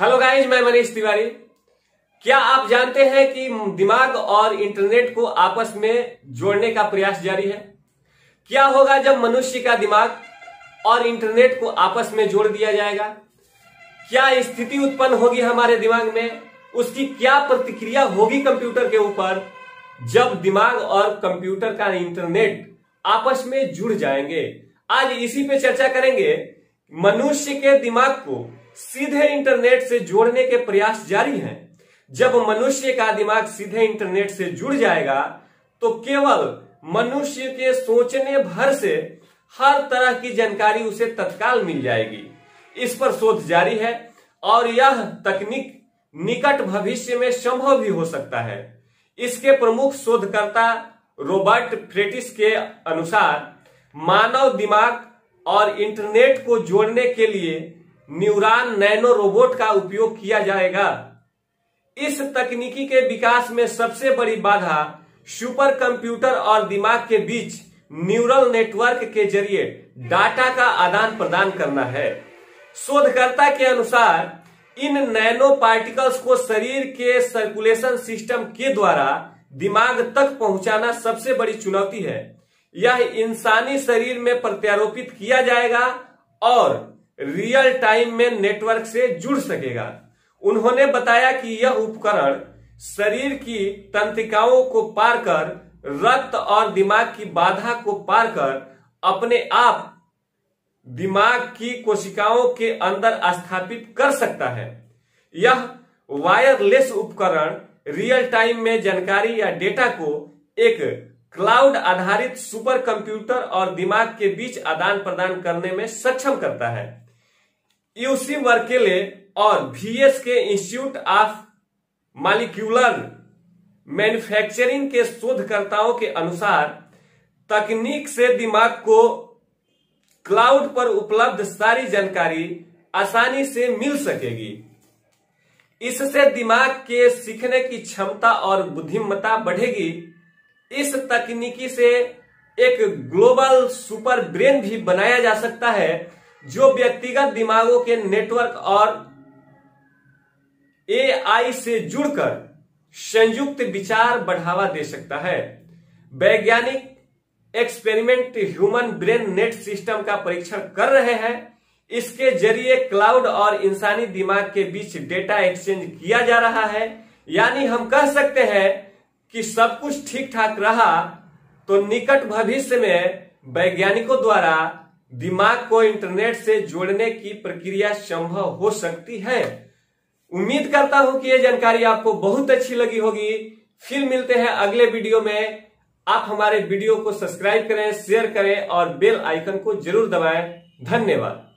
Hello guys मैं मनीष तिवारी। क्या आप जानते हैं कि दिमाग और इंटरनेट को आपस में जोड़ने का प्रयास जारी है? क्या होगा जब मनुष्य का दिमाग और इंटरनेट को आपस में जोड़ दिया जाएगा? क्या स्थिति उत्पन्न होगी हमारे दिमाग में? उसकी क्या प्रतिक्रिया होगी कंप्यूटर के ऊपर जब दिमाग और कंप्यूटर का इंटरनेट आपस में जुड़ जाएँगे? आज इसी पे चर्चा करेंगे। मनुष्य के दिमाग को सीधे इंटरनेट से जोड़ने के प्रयास जारी हैं। जब मनुष्य का दिमाग सीधे इंटरनेट से जुड़ जाएगा तो केवल मनुष्य के सोचने भर से हर तरह की जानकारी उसे तत्काल मिल जाएगी। इस पर शोध जारी है और यह तकनीक निकट भविष्य में संभव भी हो सकता है। इसके प्रमुख शोधकर्ता रॉबर्ट फ्रेटिस के अनुसार, मानव दिमाग और इंटरनेट को जोड़ने के लिए न्यूरॉन नैनो रोबोट का उपयोग किया जाएगा। इस तकनीकी के विकास में सबसे बड़ी बाधा सुपर कंप्यूटर और दिमाग के बीच न्यूरल नेटवर्क के ज़रिए डाटा का आदान प्रदान करना है। शोधकर्ता के अनुसार, इन नैनो पार्टिकल्स को शरीर के सर्कुलेशन सिस्टम के द्वारा दिमाग तक पहुंचाना सबसे बड़ी चुनौती है। यह इंसानी शरीर में प्रत्यारोपित किया जाएगा और रियल टाइम में नेटवर्क से जुड़ सकेगा। उन्होंने बताया कि यह उपकरण शरीर की तंत्रिकाओं को पार कर, रक्त और दिमाग की बाधा को पार कर, अपने आप दिमाग की कोशिकाओं के अंदर स्थापित कर सकता है। यह वायरलेस उपकरण रियल टाइम में जानकारी या डेटा को एक क्लाउड आधारित सुपर कंप्यूटर और दिमाग के बीच आदान प्रदान करने में सक्षम करता है। यूसी वर्केले और वीएस के इंस्टीट्यूट ऑफ़ मालिक्यूलर मैन्युफैक्चरिंग के शोधकर्ताओं के अनुसार तकनीक से दिमाग को क्लाउड पर उपलब्ध सारी जानकारी आसानी से मिल सकेगी। इससे दिमाग के सीखने की क्षमता और बुद्धिमत्ता बढ़ेगी। इस तकनीकी से एक ग्लोबल सुपर ब्रेन भी बनाया जा सकता है। जो व्यक्तिगत दिमागों के नेटवर्क और एआई से जुड़कर संयुक्त विचार बढ़ावा दे सकता है। वैज्ञानिक experiment human brain net system का परीक्षण कर रहे हैं। इसके ज़रिए क्लाउड और इंसानी दिमाग के बीच डेटा एक्सचेंज किया जा रहा है। यानी हम कह सकते हैं कि सब कुछ ठीक ठाक रहा तो निकट भविष्य में वैज्ञानिकों द्वारा दिमाग को इंटरनेट से जोड़ने की प्रक्रिया संभव हो सकती है। उम्मीद करता हूँ कि यह जानकारी आपको बहुत अच्छी लगी होगी। फिर मिलते हैं अगले वीडियो में। आप हमारे वीडियो को सब्सक्राइब करें, शेयर करें और बेल आइकन को ज़रूर दबाएँ। धन्यवाद।